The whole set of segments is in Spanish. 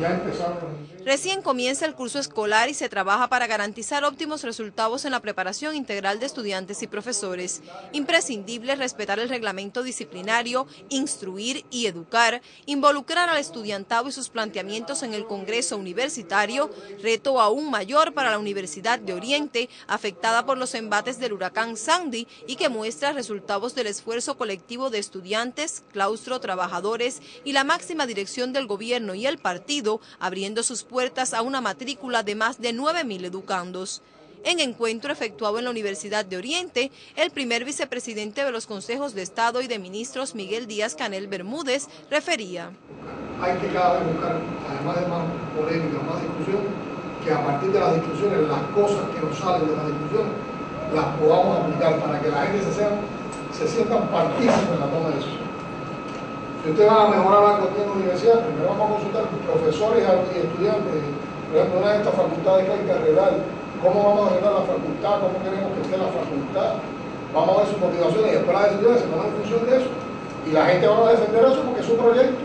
Ya empezaron Recién comienza el curso escolar y se trabaja para garantizar óptimos resultados en la preparación integral de estudiantes y profesores. Imprescindible respetar el reglamento disciplinario, instruir y educar, involucrar al estudiantado y sus planteamientos en el Congreso Universitario, reto aún mayor para la Universidad de Oriente, afectada por los embates del huracán Sandy y que muestra resultados del esfuerzo colectivo de estudiantes, claustro, trabajadores y la máxima dirección del gobierno y el partido, abriendo sus puertas puertas a una matrícula de más de 9.000 educandos. En encuentro efectuado en la Universidad de Oriente, el primer vicepresidente de los consejos de Estado y de ministros, Miguel Díaz Canel Bermúdez, refería. Hay que cada vez buscar, además de más polémica, más discusión, que a partir de las discusiones, las cosas que nos salen de las discusiones, las podamos aplicar para que la gente se, sean, se sientan partícipes en la toma de decisiones. Si ustedes van a mejorar algo aquí en la universidad, primero vamos a consultar con profesores y estudiantes, por ejemplo, una de estas facultades que hay que arreglar, cómo vamos a arreglar la facultad, cómo queremos que esté la facultad, vamos a ver sus motivaciones y después las decisiones se toman en función de eso. Y la gente va a defender eso porque es un proyecto.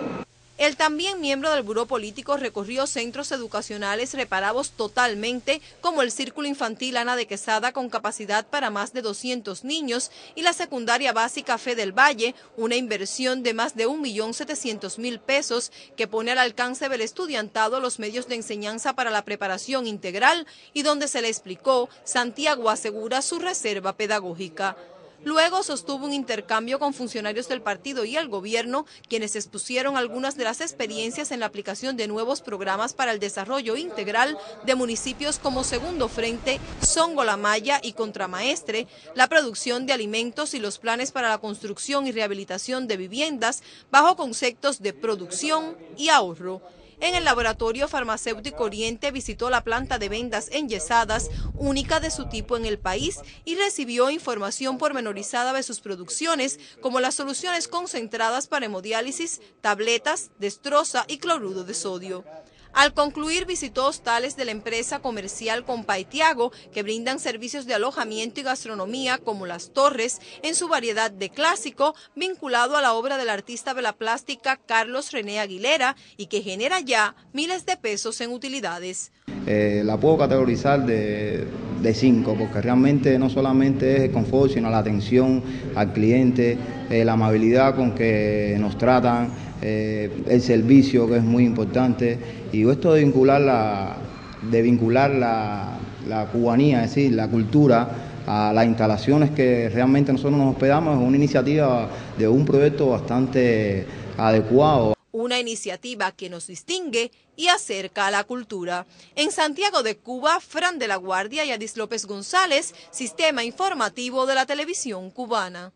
El también miembro del Buró Político recorrió centros educacionales reparados totalmente, como el Círculo Infantil Ana de Quesada con capacidad para más de 200 niños y la secundaria básica Fe del Valle, una inversión de más de 1.700.000 pesos que pone al alcance del estudiantado los medios de enseñanza para la preparación integral y donde se le explicó, Santiago asegura su reserva pedagógica. Luego sostuvo un intercambio con funcionarios del partido y el gobierno, quienes expusieron algunas de las experiencias en la aplicación de nuevos programas para el desarrollo integral de municipios como Segundo Frente, Songo La Maya y Contramaestre, la producción de alimentos y los planes para la construcción y rehabilitación de viviendas bajo conceptos de producción y ahorro. En el laboratorio farmacéutico Oriente visitó la planta de vendas enyesadas, única de su tipo en el país, y recibió información pormenorizada de sus producciones, como las soluciones concentradas para hemodiálisis, tabletas, destroza y cloruro de sodio. Al concluir visitó hostales de la empresa comercial Compaitiago que brindan servicios de alojamiento y gastronomía como Las Torres en su variedad de clásico vinculado a la obra del artista de la plástica Carlos René Aguilera y que genera ya miles de pesos en utilidades. Eh, la puedo categorizar de, de cinco, porque realmente no solamente es el confort, sino la atención al cliente, eh, la amabilidad con que nos tratan, eh, el servicio que es muy importante y esto de vincular la, de vincular la, la cubanía, es decir, la cultura a las instalaciones que realmente nosotros nos hospedamos es una iniciativa de un proyecto bastante adecuado. Una iniciativa que nos distingue y acerca a la cultura. En Santiago de Cuba, Fran de la Guardia y Adis López González, Sistema Informativo de la Televisión Cubana.